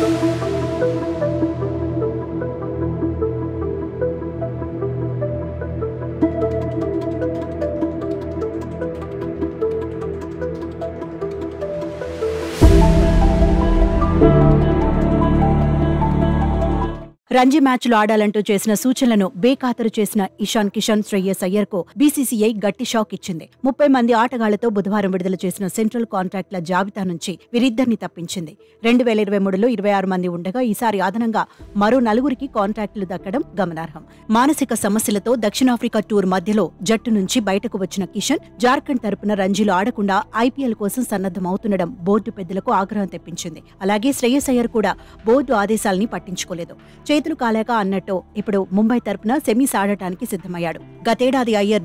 Thank you. Ranji మ్యాచ్లు ఆడాలంటూ చేసిన సూచనలను బేఖాతరు చేసిన ఇషాన్ కిషన్ శ్రేయస్ అయ్యర్కు బీసీసీఐ గట్టి షాక్ ఇచ్చింది. ముప్పై మంది ఆటగాళ్ళతో బుధవారం విడుదల చేసిన సెంట్రల్ కాంట్రాక్ట్ల జాబితా నుంచి వీరిద్దరిని తప్పించింది. రెండు వేల ఇరవై మూడులో ఇరవై ఆరు మంది ఉండగా ఈసారి అదనంగా మరో నలుగురికి కాంట్రాక్టులు దక్కడం గమనార్హం. మానసిక సమస్యలతో దక్షిణాఫ్రికా టూర్ మధ్యలో జట్టు నుంచి బయటకు వచ్చిన కిషన్ జార్ఖండ్ తరపున రంజీలు ఆడకుండా ఐపీఎల్ కోసం సన్నద్దమవుతుండడం బోర్డు పెద్దలకు ఆగ్రహం తెప్పించింది. అలాగే శ్రేయస్ అయ్యర్ కూడా బోర్డు ఆదేశాలని పట్టించుకోలేదు. చేతులు కాలేక అన్నట్టు ఇప్పుడు ముంబై తరపున సెమీస్ ఆడటానికి సిద్ధమయ్యాడు. గతేడాది అయ్యర్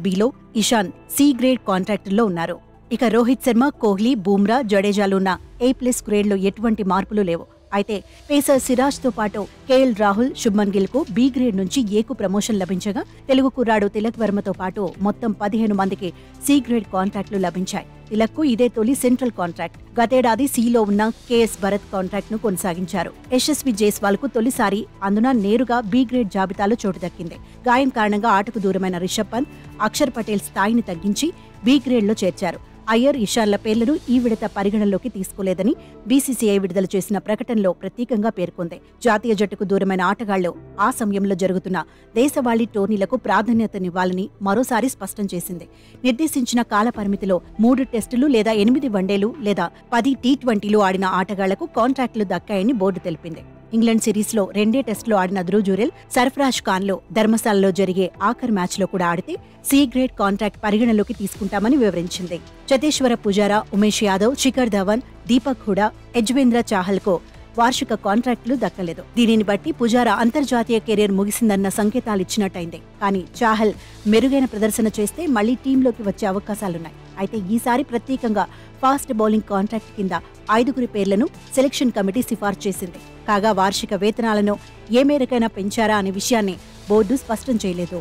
ఇషాన్ సి గ్రేడ్ కాంట్రాక్టుల్లో ఉన్నారు. ఇక రోహిత్ శర్మ కోహ్లీ బూమ్రా జడేజాలున్న ఏ ప్లస్ గ్రేడ్లో ఎటువంటి మార్పులు లేవు. అయితే పేసర్ సిరాజ్తో పాటు కేఎల్ రాహుల్ శుభ్మన్ గిల్కు బి గ్రేడ్ నుంచి ఏకు ప్రమోషన్ లభించగా తెలుగు కుర్రాడు తిలక్ వర్మతో పాటు మొత్తం పదిహేను మందికి సి గ్రేడ్ కాంట్రాక్టులు లభించాయి. ఇలకు ఇదే తొలి సెంట్రల్ కాంట్రాక్ట్. గతేడాది సీలో ఉన్న కేఎస్ భరత్ కాంట్రాక్ట్ను కొనసాగించారు. యశస్వి జైస్వాల్కు తొలిసారి అందున నేరుగా బి గ్రేడ్ జాబితాలో చోటు దక్కింది. గాయం కారణంగా ఆటకు దూరమైన రిషబ్ పంత్ అక్షర్ పటేల్ స్థాయిని తగ్గించి బి గ్రేడ్లో చేర్చారు. అయ్యర్ ఇషాన్ల పేర్లను ఈ విడత పరిగణనలోకి తీసుకోలేదని బీసీసీఐ విడుదల చేసిన ప్రకటనలో ప్రత్యేకంగా పేర్కొంది. జాతీయ జట్టుకు దూరమైన ఆటగాళ్ళు ఆ సమయంలో జరుగుతున్న దేశవాళీ టోర్నీలకు ప్రాధాన్యతనివ్వాలని మరోసారి స్పష్టం చేసింది. నిర్దేశించిన కాలపరిమితిలో మూడు టెస్టులు లేదా ఎనిమిది వన్డేలు లేదా పది టీ ట్వంటీలు ఆడిన ఆటగాళ్ళకు కాంట్రాక్టులు దక్కాయని బోర్డు తెలిపింది. ఇంగ్లాండ్ సిరీస్లో రెండే టెస్టులు ఆడిన ధ్రువ్ జురెల్ సర్ఫరాజ్ ఖాన్లో ధర్మశాలలో జరిగే ఆఖర్ మ్యాచ్లో కూడా ఆడితే సి గ్రేడ్ కాంట్రాక్ట్ పరిగణలోకి తీసుకుంటామని వివరించింది. చతేశ్వర పుజారా ఉమేష్ యాదవ్ శిఖర్ ధవన్ దీపక్ హుడా యజ్వేంద్ర చాహల్ కో వార్షిక కాంట్రాక్టులు దక్కలేదు. దీనిని బట్టి పుజారా అంతర్జాతీయ కెరీర్ ముగిసిందన్న సంకేతాలు ఇచ్చినట్టయింది. కానీ చాహల్ మెరుగైన ప్రదర్శన చేస్తే మళ్ళీ టీంలోకి వచ్చే అవకాశాలున్నాయి. అయితే ఈసారి ప్రత్యేకంగా ఫాస్ట్ బౌలింగ్ కాంట్రాక్ట్ కింద ఐదుగురి పేర్లను సెలక్షన్ కమిటీ సిఫార్సు చేసింది. కాగా వార్షిక వేతనాలను ఏ మేరకైనా పెంచారా అనే విషయాన్ని బోర్డు స్పష్టం చేయలేదు.